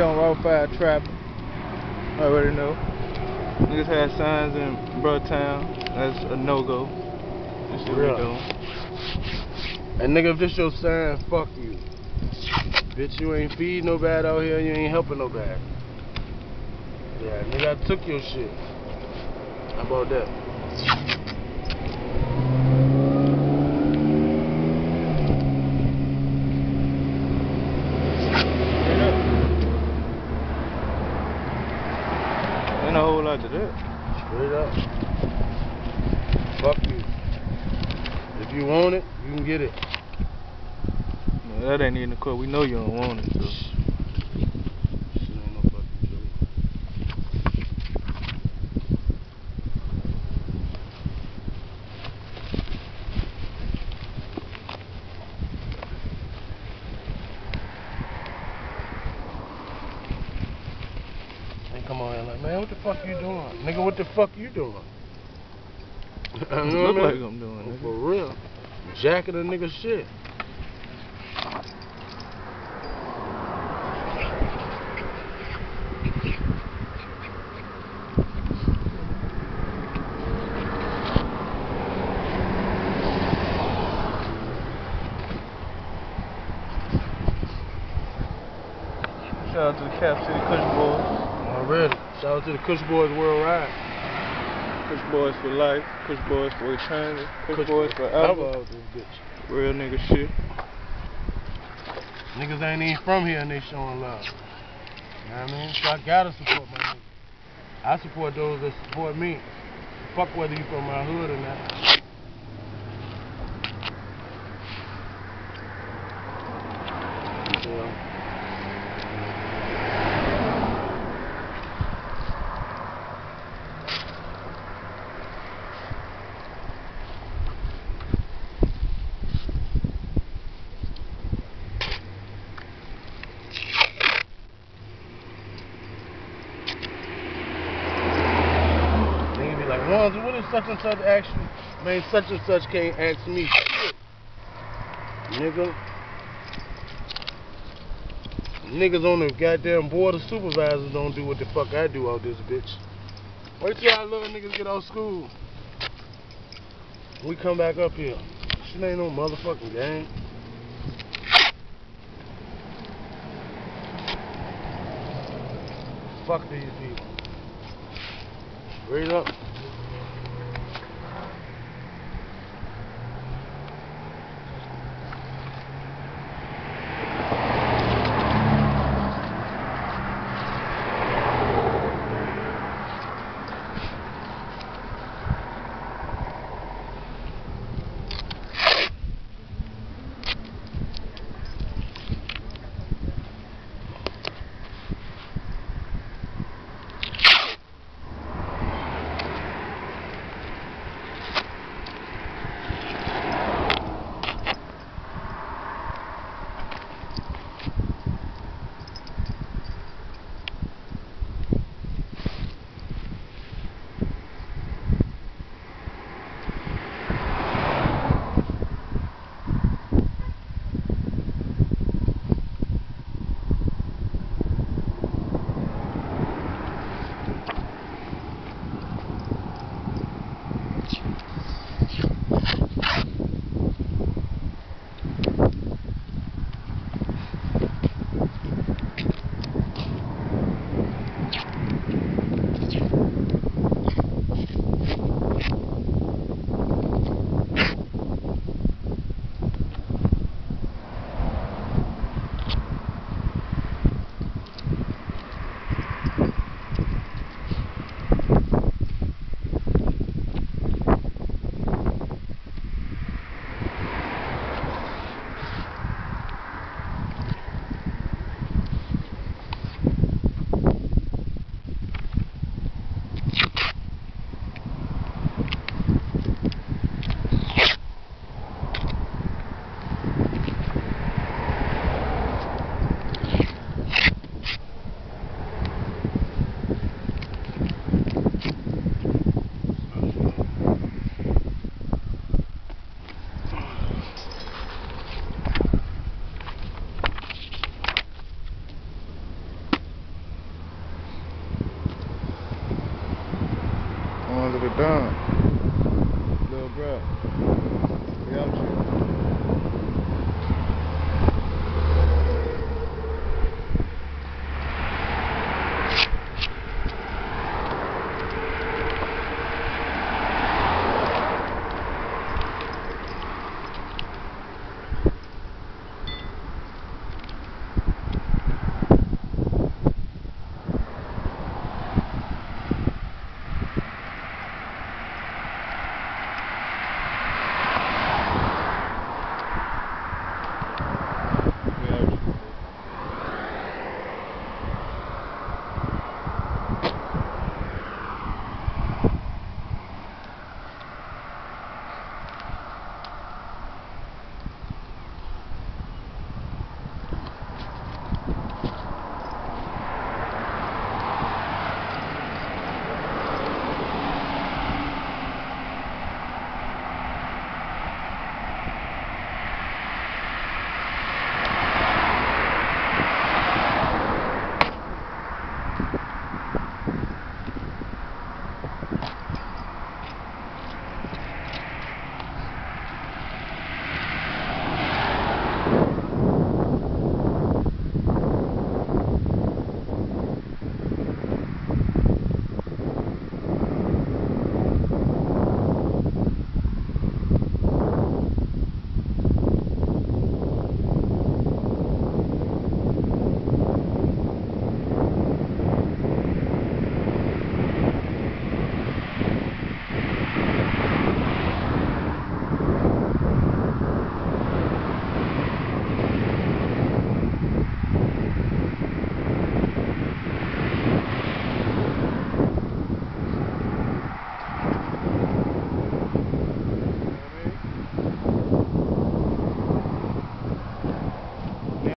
nigga on Route 5 trapping. Already know. Niggas had signs in Bruh Town. That's a no-go. This shit Real. we doing. And nigga, if this your sign, fuck you. Bitch, you ain't feed no bad out here, you ain't helping no bad. Yeah, nigga, I took your shit. How about that? Whole to that. Straight up. Fuck you. If you want it, you can get it. No, that ain't in the court. We know you don't want it, so. Shit ain't no fucking joke. They come on here like, man, what the fuck you doing? Nigga, what the fuck you doing? you know Look what I like? I'm doing Oh, it. For real. Jacking a nigga shit. Shout out to the Cap City Kush Boys. Oh, Already. Shout out to the Kush Boys Worldwide. Kush Boys for life. Kush Boys for eternity. Kush, Kush Boys forever forever. Real nigga shit. Niggas ain't even from here and they showing love. You know what I mean? So I gotta support my niggas. I support those that support me. Fuck whether you from my hood or not. Yeah. Nigga be like, Wanza, what if such and such you? Man, such and such can't ask me. Nigga. Niggas on the goddamn board of supervisors don't do what the fuck I do out this bitch. Wait till our little niggas get out school. We come back up here. Shit ain't no motherfucking game. Fuck these people. Straight up.